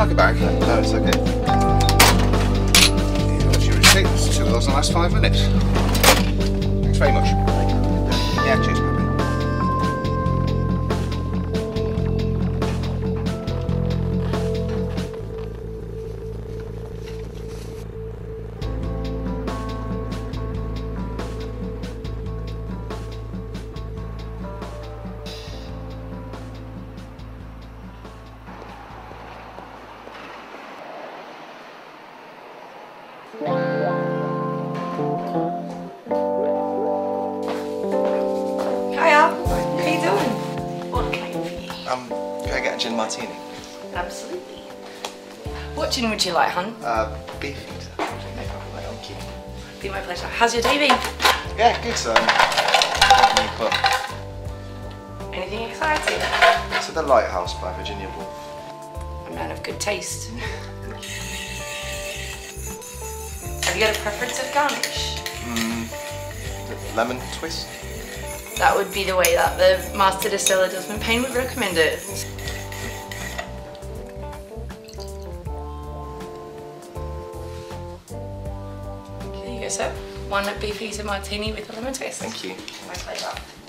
welcome back. No, it's okay. Here's your receipt. Two of those in the last five minutes. Thanks very much. Um, can I get a gin martini? Absolutely. What gin would you like, hun? Uh, Beefeater. Thank you. Be my pleasure. How's your day been? Yeah, good, sir. Anything exciting? to the Lighthouse by Virginia Woolf. A man of good taste. Have you got a preference of garnish? The lemon twist. That would be the way that the master distiller Desmond Payne would recommend it. Here you go, sir. One Beefeater martini with a lemon twist. Thank you. My pleasure.